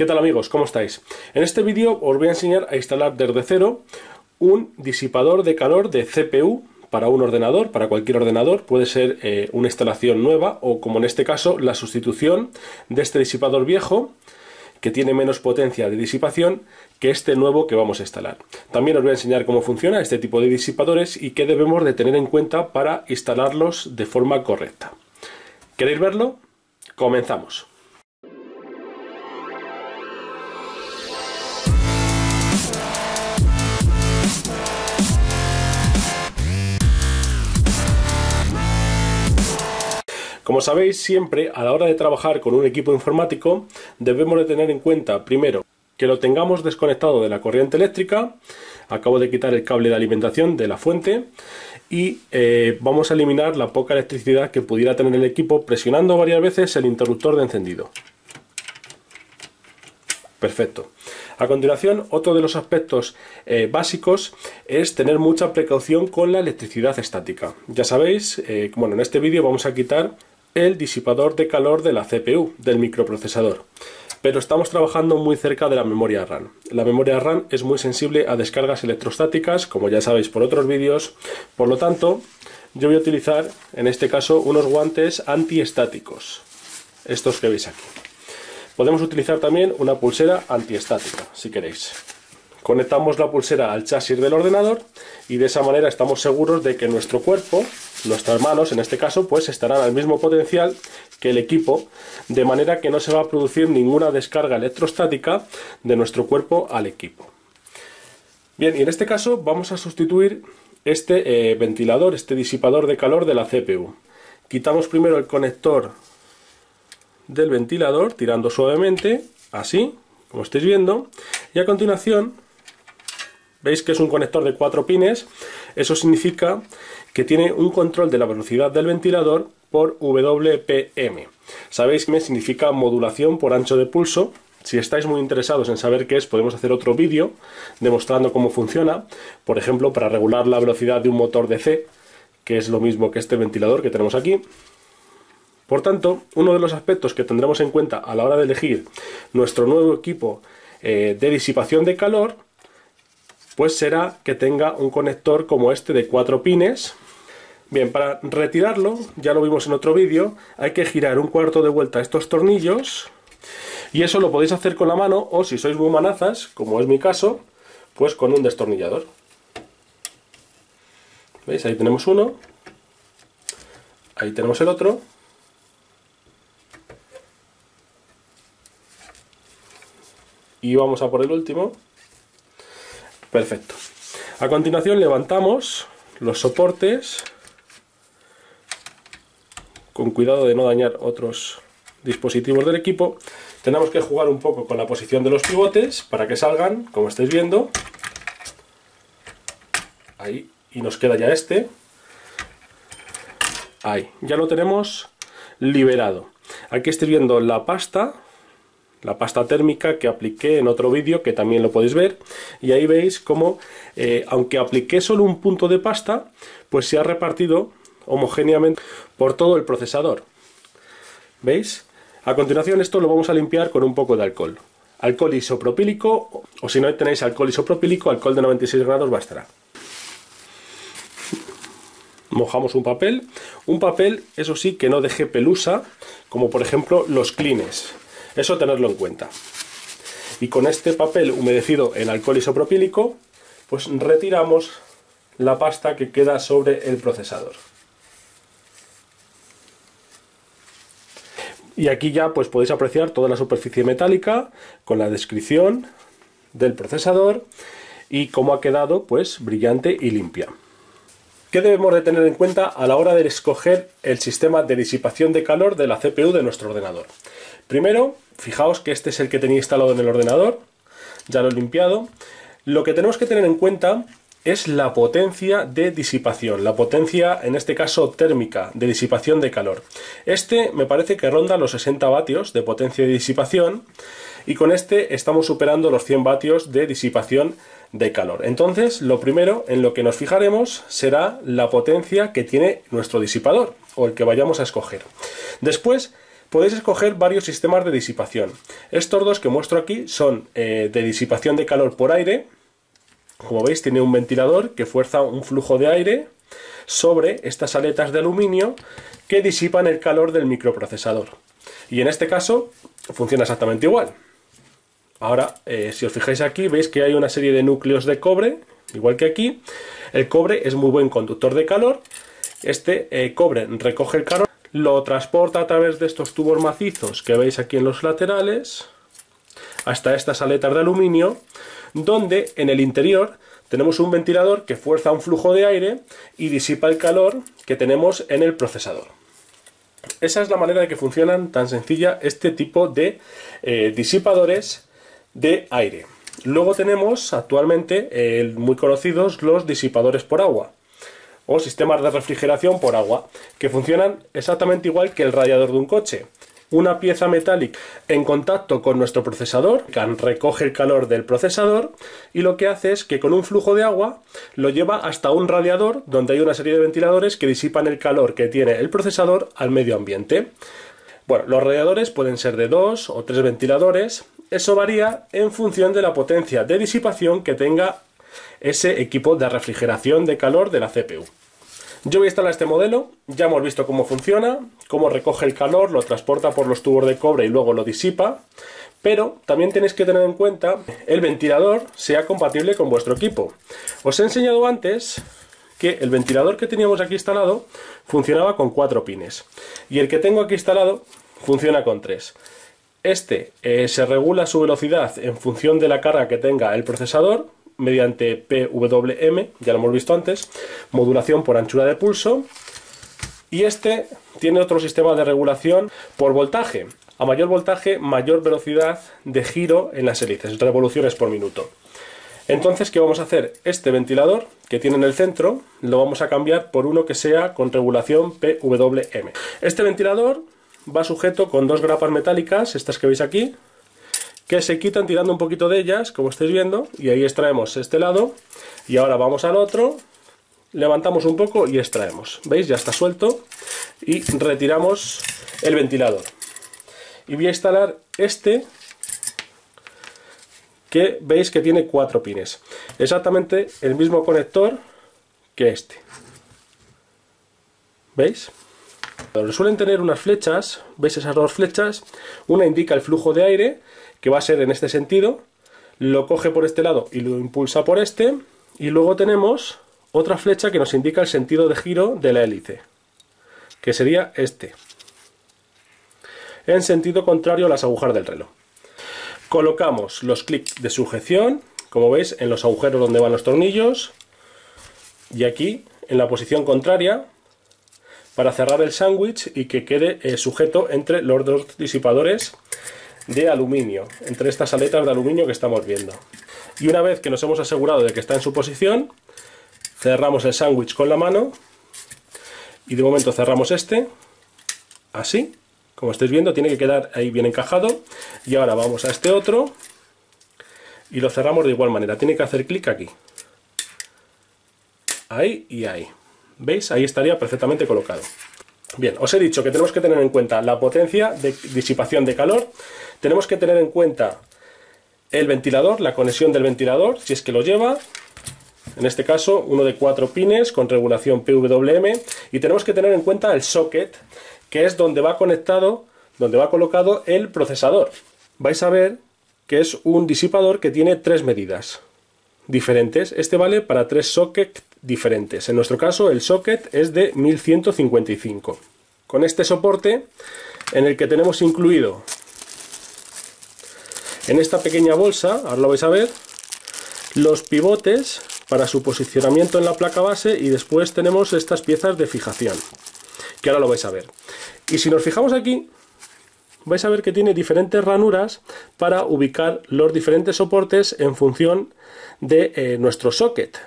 ¿Qué tal amigos? ¿Cómo estáis? En este vídeo os voy a enseñar a instalar desde cero un disipador de calor de CPU para un ordenador, para cualquier ordenador, puede ser eh, una instalación nueva o como en este caso la sustitución de este disipador viejo que tiene menos potencia de disipación que este nuevo que vamos a instalar. También os voy a enseñar cómo funciona este tipo de disipadores y qué debemos de tener en cuenta para instalarlos de forma correcta. ¿Queréis verlo? Comenzamos. Como sabéis, siempre a la hora de trabajar con un equipo informático debemos de tener en cuenta, primero, que lo tengamos desconectado de la corriente eléctrica, acabo de quitar el cable de alimentación de la fuente y eh, vamos a eliminar la poca electricidad que pudiera tener el equipo presionando varias veces el interruptor de encendido. Perfecto. A continuación, otro de los aspectos eh, básicos es tener mucha precaución con la electricidad estática. Ya sabéis, eh, bueno, en este vídeo vamos a quitar el disipador de calor de la CPU, del microprocesador. Pero estamos trabajando muy cerca de la memoria RAM. La memoria RAM es muy sensible a descargas electrostáticas, como ya sabéis por otros vídeos. Por lo tanto, yo voy a utilizar, en este caso, unos guantes antiestáticos. Estos que veis aquí. Podemos utilizar también una pulsera antiestática, si queréis. Conectamos la pulsera al chasis del ordenador y de esa manera estamos seguros de que nuestro cuerpo nuestras manos, en este caso, pues estarán al mismo potencial que el equipo, de manera que no se va a producir ninguna descarga electrostática de nuestro cuerpo al equipo. Bien, y en este caso vamos a sustituir este eh, ventilador, este disipador de calor de la CPU. Quitamos primero el conector del ventilador, tirando suavemente, así, como estáis viendo, y a continuación, veis que es un conector de cuatro pines, eso significa que tiene un control de la velocidad del ventilador por WPM. Sabéis que significa modulación por ancho de pulso. Si estáis muy interesados en saber qué es, podemos hacer otro vídeo demostrando cómo funciona. Por ejemplo, para regular la velocidad de un motor DC, que es lo mismo que este ventilador que tenemos aquí. Por tanto, uno de los aspectos que tendremos en cuenta a la hora de elegir nuestro nuevo equipo eh, de disipación de calor pues será que tenga un conector como este de cuatro pines. Bien, para retirarlo, ya lo vimos en otro vídeo, hay que girar un cuarto de vuelta estos tornillos y eso lo podéis hacer con la mano o si sois muy manazas, como es mi caso, pues con un destornillador. ¿Veis? Ahí tenemos uno, ahí tenemos el otro. Y vamos a por el último. Perfecto. A continuación levantamos los soportes con cuidado de no dañar otros dispositivos del equipo. Tenemos que jugar un poco con la posición de los pivotes para que salgan, como estáis viendo. Ahí, y nos queda ya este. Ahí, ya lo tenemos liberado. Aquí estáis viendo la pasta la pasta térmica que apliqué en otro vídeo que también lo podéis ver. Y ahí veis cómo eh, aunque apliqué solo un punto de pasta pues se ha repartido homogéneamente por todo el procesador. ¿veis? a continuación esto lo vamos a limpiar con un poco de alcohol. Alcohol isopropílico o si no tenéis alcohol isopropílico alcohol de 96 grados bastará mojamos un papel. Un papel eso sí que no deje pelusa como por ejemplo los clines eso tenerlo en cuenta. Y con este papel humedecido en alcohol isopropílico, pues retiramos la pasta que queda sobre el procesador. Y aquí ya pues podéis apreciar toda la superficie metálica con la descripción del procesador y cómo ha quedado pues brillante y limpia. ¿Qué debemos de tener en cuenta a la hora de escoger el sistema de disipación de calor de la CPU de nuestro ordenador? Primero, fijaos que este es el que tenía instalado en el ordenador, ya lo he limpiado. Lo que tenemos que tener en cuenta es la potencia de disipación, la potencia en este caso térmica de disipación de calor. Este me parece que ronda los 60 vatios de potencia de disipación y con este estamos superando los 100 vatios de disipación de calor. Entonces, lo primero en lo que nos fijaremos será la potencia que tiene nuestro disipador o el que vayamos a escoger. Después, podéis escoger varios sistemas de disipación. Estos dos que muestro aquí son eh, de disipación de calor por aire. Como veis tiene un ventilador que fuerza un flujo de aire sobre estas aletas de aluminio que disipan el calor del microprocesador. Y en este caso funciona exactamente igual. Ahora, eh, si os fijáis aquí, veis que hay una serie de núcleos de cobre, igual que aquí. El cobre es muy buen conductor de calor. Este eh, cobre recoge el calor, lo transporta a través de estos tubos macizos que veis aquí en los laterales hasta estas aletas de aluminio, donde en el interior tenemos un ventilador que fuerza un flujo de aire y disipa el calor que tenemos en el procesador. Esa es la manera de que funcionan tan sencilla este tipo de eh, disipadores de aire. Luego tenemos actualmente eh, muy conocidos los disipadores por agua o sistemas de refrigeración por agua que funcionan exactamente igual que el radiador de un coche una pieza metálica en contacto con nuestro procesador, recoge el calor del procesador y lo que hace es que con un flujo de agua lo lleva hasta un radiador donde hay una serie de ventiladores que disipan el calor que tiene el procesador al medio ambiente. Bueno, los radiadores pueden ser de dos o tres ventiladores, eso varía en función de la potencia de disipación que tenga ese equipo de refrigeración de calor de la CPU. Yo voy a instalar este modelo, ya hemos visto cómo funciona, cómo recoge el calor, lo transporta por los tubos de cobre y luego lo disipa, pero también tenéis que tener en cuenta el ventilador sea compatible con vuestro equipo. Os he enseñado antes que el ventilador que teníamos aquí instalado funcionaba con cuatro pines y el que tengo aquí instalado funciona con tres. Este eh, se regula su velocidad en función de la carga que tenga el procesador, mediante PWM, ya lo hemos visto antes, modulación por anchura de pulso, y este tiene otro sistema de regulación por voltaje. A mayor voltaje, mayor velocidad de giro en las hélices, revoluciones por minuto. Entonces, ¿qué vamos a hacer? Este ventilador que tiene en el centro lo vamos a cambiar por uno que sea con regulación PWM. Este ventilador va sujeto con dos grapas metálicas, estas que veis aquí, que se quitan tirando un poquito de ellas, como estáis viendo, y ahí extraemos este lado, y ahora vamos al otro, levantamos un poco y extraemos. ¿Veis? Ya está suelto, y retiramos el ventilador. Y voy a instalar este, que veis que tiene cuatro pines. Exactamente el mismo conector que este. ¿Veis? Suelen tener unas flechas, ¿veis esas dos flechas? Una indica el flujo de aire que va a ser en este sentido, lo coge por este lado y lo impulsa por este, y luego tenemos otra flecha que nos indica el sentido de giro de la hélice, que sería este, en sentido contrario a las agujas del reloj. Colocamos los clics de sujeción, como veis, en los agujeros donde van los tornillos, y aquí, en la posición contraria, para cerrar el sándwich y que quede eh, sujeto entre los dos disipadores de aluminio, entre estas aletas de aluminio que estamos viendo. Y una vez que nos hemos asegurado de que está en su posición, cerramos el sándwich con la mano y de momento cerramos este, así, como estáis viendo tiene que quedar ahí bien encajado y ahora vamos a este otro y lo cerramos de igual manera, tiene que hacer clic aquí, ahí y ahí, ¿veis? Ahí estaría perfectamente colocado. Bien, os he dicho que tenemos que tener en cuenta la potencia de disipación de calor, tenemos que tener en cuenta el ventilador, la conexión del ventilador, si es que lo lleva, en este caso uno de cuatro pines con regulación PWM, y tenemos que tener en cuenta el socket, que es donde va conectado, donde va colocado el procesador. Vais a ver que es un disipador que tiene tres medidas diferentes. Este vale para tres sockets diferentes. En nuestro caso el socket es de 1155. Con este soporte en el que tenemos incluido en esta pequeña bolsa, ahora lo vais a ver, los pivotes para su posicionamiento en la placa base y después tenemos estas piezas de fijación, que ahora lo vais a ver. Y si nos fijamos aquí, vais a ver que tiene diferentes ranuras para ubicar los diferentes soportes en función de eh, nuestro socket.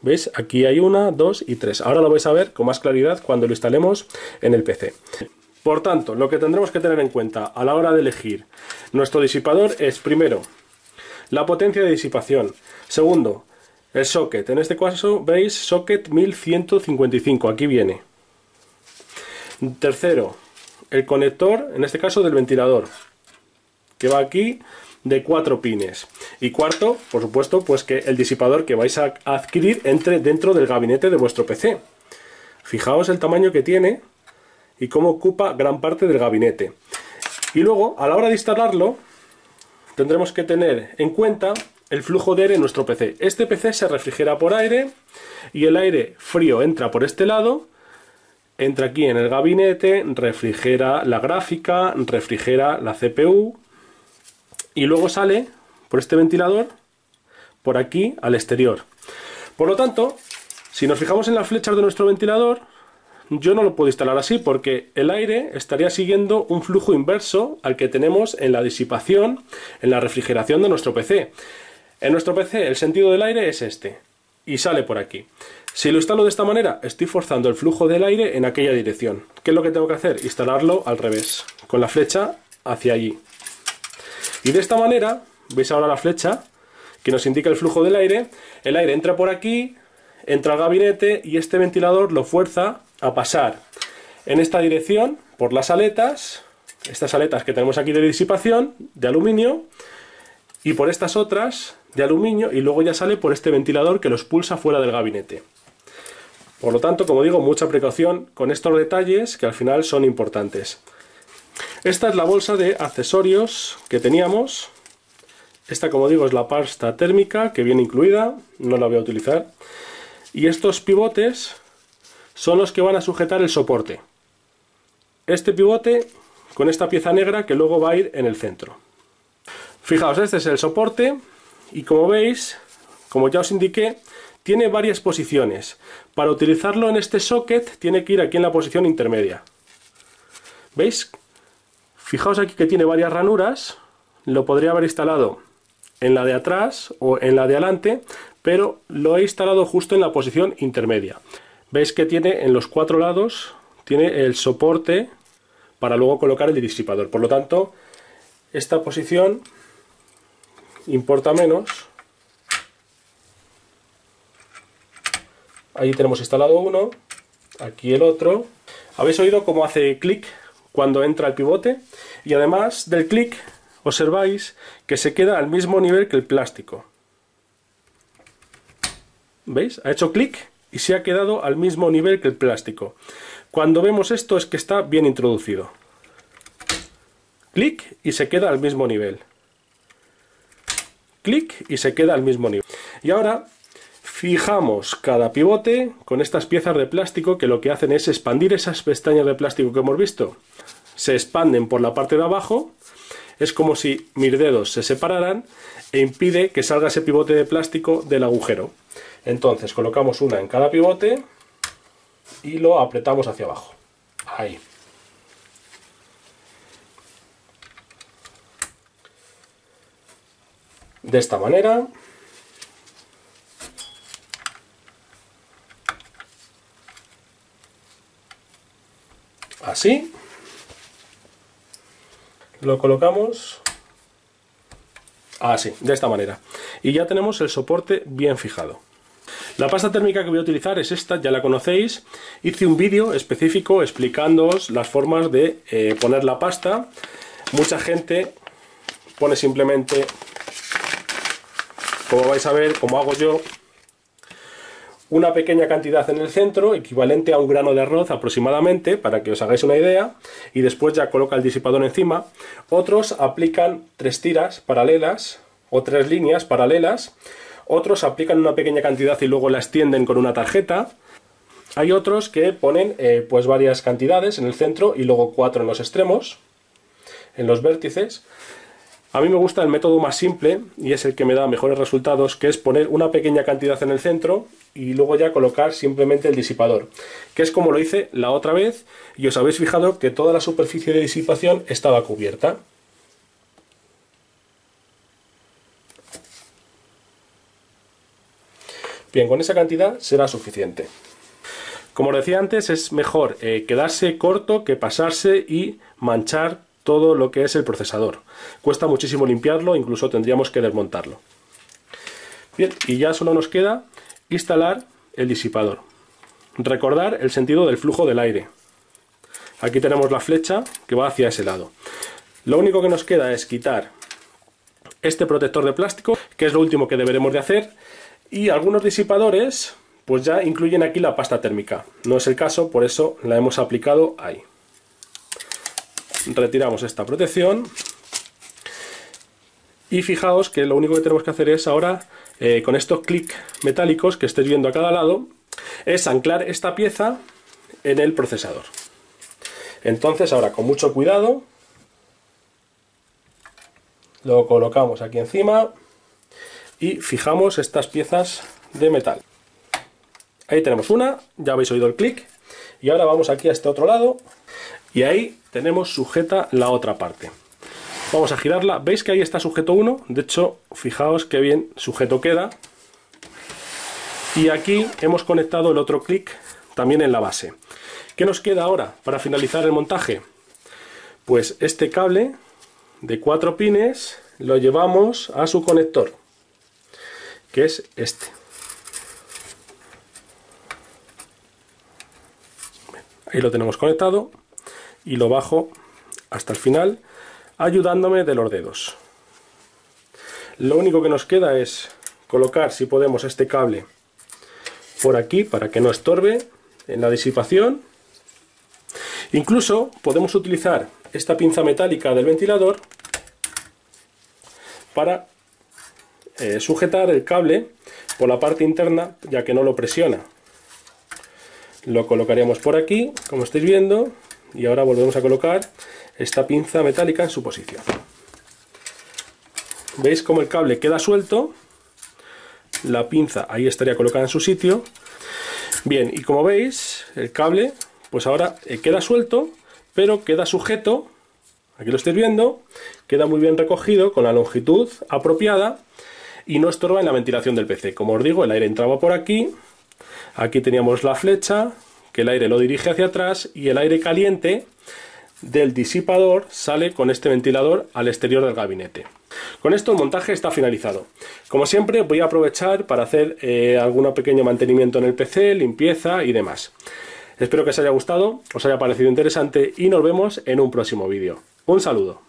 ¿Veis? Aquí hay una, dos y tres. Ahora lo vais a ver con más claridad cuando lo instalemos en el PC. Por tanto, lo que tendremos que tener en cuenta a la hora de elegir nuestro disipador es, primero, la potencia de disipación. Segundo, el socket. En este caso, veis, socket 1155. Aquí viene. Tercero, el conector, en este caso del ventilador, que va aquí de cuatro pines. Y cuarto, por supuesto, pues que el disipador que vais a adquirir entre dentro del gabinete de vuestro PC. Fijaos el tamaño que tiene y cómo ocupa gran parte del gabinete. Y luego, a la hora de instalarlo, tendremos que tener en cuenta el flujo de aire en nuestro PC. Este PC se refrigera por aire y el aire frío entra por este lado, entra aquí en el gabinete, refrigera la gráfica, refrigera la CPU y luego sale por este ventilador por aquí al exterior. Por lo tanto, si nos fijamos en las flechas de nuestro ventilador, yo no lo puedo instalar así porque el aire estaría siguiendo un flujo inverso al que tenemos en la disipación, en la refrigeración de nuestro PC. En nuestro PC el sentido del aire es este y sale por aquí. Si lo instalo de esta manera, estoy forzando el flujo del aire en aquella dirección. ¿Qué es lo que tengo que hacer? Instalarlo al revés, con la flecha hacia allí. Y de esta manera, veis ahora la flecha que nos indica el flujo del aire, el aire entra por aquí, entra al gabinete y este ventilador lo fuerza a pasar en esta dirección por las aletas, estas aletas que tenemos aquí de disipación de aluminio y por estas otras de aluminio y luego ya sale por este ventilador que los pulsa fuera del gabinete. Por lo tanto, como digo, mucha precaución con estos detalles que al final son importantes. Esta es la bolsa de accesorios que teníamos. Esta, como digo, es la pasta térmica que viene incluida, no la voy a utilizar. Y estos pivotes son los que van a sujetar el soporte. Este pivote con esta pieza negra que luego va a ir en el centro. Fijaos, este es el soporte y como veis, como ya os indiqué, tiene varias posiciones. Para utilizarlo en este socket tiene que ir aquí en la posición intermedia. ¿Veis? Fijaos aquí que tiene varias ranuras. Lo podría haber instalado en la de atrás o en la de adelante, pero lo he instalado justo en la posición intermedia. Veis que tiene en los cuatro lados, tiene el soporte para luego colocar el disipador. Por lo tanto, esta posición importa menos. Ahí tenemos instalado uno, aquí el otro. ¿Habéis oído cómo hace clic cuando entra el pivote? Y además del clic, observáis que se queda al mismo nivel que el plástico. ¿Veis? Ha hecho clic y se ha quedado al mismo nivel que el plástico. Cuando vemos esto es que está bien introducido. Clic y se queda al mismo nivel clic y se queda al mismo nivel. Y ahora fijamos cada pivote con estas piezas de plástico que lo que hacen es expandir esas pestañas de plástico que hemos visto. Se expanden por la parte de abajo, es como si mis dedos se separaran e impide que salga ese pivote de plástico del agujero. Entonces colocamos una en cada pivote y lo apretamos hacia abajo. Ahí. de esta manera. Así. Lo colocamos así, de esta manera. Y ya tenemos el soporte bien fijado. La pasta térmica que voy a utilizar es esta, ya la conocéis. Hice un vídeo específico explicándoos las formas de eh, poner la pasta. Mucha gente pone simplemente como vais a ver, como hago yo, una pequeña cantidad en el centro, equivalente a un grano de arroz aproximadamente, para que os hagáis una idea, y después ya coloca el disipador encima. Otros aplican tres tiras paralelas o tres líneas paralelas. Otros aplican una pequeña cantidad y luego la extienden con una tarjeta. Hay otros que ponen eh, pues varias cantidades en el centro y luego cuatro en los extremos, en los vértices. A mí me gusta el método más simple y es el que me da mejores resultados, que es poner una pequeña cantidad en el centro y luego ya colocar simplemente el disipador, que es como lo hice la otra vez y os habéis fijado que toda la superficie de disipación estaba cubierta. Bien, con esa cantidad será suficiente. Como os decía antes, es mejor eh, quedarse corto que pasarse y manchar todo lo que es el procesador. Cuesta muchísimo limpiarlo, incluso tendríamos que desmontarlo. Bien, y ya solo nos queda instalar el disipador. Recordar el sentido del flujo del aire. aquí tenemos la flecha que va hacia ese lado. Lo único que nos queda es quitar este protector de plástico, que es lo último que deberemos de hacer, y algunos disipadores pues ya incluyen aquí la pasta térmica. No es el caso, por eso la hemos aplicado ahí. Retiramos esta protección y fijaos que lo único que tenemos que hacer es ahora, eh, con estos clics metálicos que estéis viendo a cada lado, es anclar esta pieza en el procesador. Entonces ahora con mucho cuidado lo colocamos aquí encima y fijamos estas piezas de metal. Ahí tenemos una, ya habéis oído el clic. Y ahora vamos aquí a este otro lado y ahí tenemos sujeta la otra parte. Vamos a girarla. ¿Veis que ahí está sujeto uno? De hecho, fijaos qué bien sujeto queda. Y aquí hemos conectado el otro clic también en la base. ¿Qué nos queda ahora para finalizar el montaje? Pues este cable de cuatro pines lo llevamos a su conector, que es este. Ahí lo tenemos conectado y lo bajo hasta el final ayudándome de los dedos. Lo único que nos queda es colocar, si podemos, este cable por aquí para que no estorbe en la disipación. Incluso podemos utilizar esta pinza metálica del ventilador para eh, sujetar el cable por la parte interna ya que no lo presiona. Lo colocaríamos por aquí, como estáis viendo, y ahora volvemos a colocar esta pinza metálica en su posición. ¿Veis cómo el cable queda suelto? La pinza ahí estaría colocada en su sitio. Bien, y como veis, el cable, pues ahora eh, queda suelto, pero queda sujeto, aquí lo estáis viendo, queda muy bien recogido con la longitud apropiada y no estorba en la ventilación del PC. Como os digo, el aire entraba por aquí, aquí teníamos la flecha, que el aire lo dirige hacia atrás y el aire caliente del disipador sale con este ventilador al exterior del gabinete. Con esto el montaje está finalizado. Como siempre voy a aprovechar para hacer eh, algún pequeño mantenimiento en el PC, limpieza y demás. Espero que os haya gustado, os haya parecido interesante y nos vemos en un próximo vídeo. Un saludo.